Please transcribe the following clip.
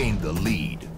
gained the lead.